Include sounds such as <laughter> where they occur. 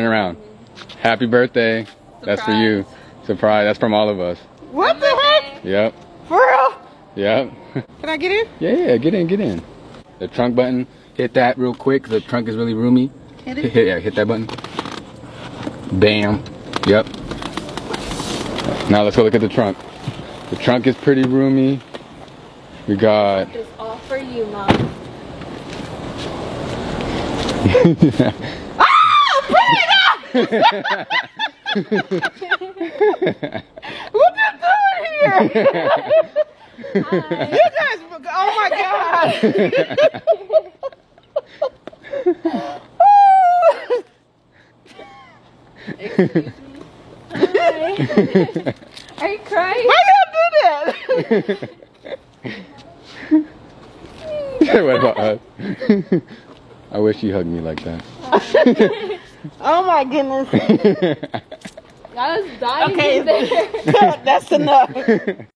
Turn around. Happy birthday. That's for you. Surprise. That's from all of us. What the heck? Yep. For real? Yep. Can I get in? Yeah, yeah, get in, get in. The trunk button, hit that real quick. The trunk is really roomy. Hit it. yeah, hit that button. Bam. Yep. Now let's go look at the trunk. The trunk is pretty roomy. We got It's all for you, mom. <laughs> Ah, What you doing here? <laughs> you guys, oh my god. Are you crying? Why you do that? <laughs> what about us? <laughs> I wish you hugged me like that. Oh my goodness. <laughs> I was dying Okay. in there. <laughs> That's enough. <laughs>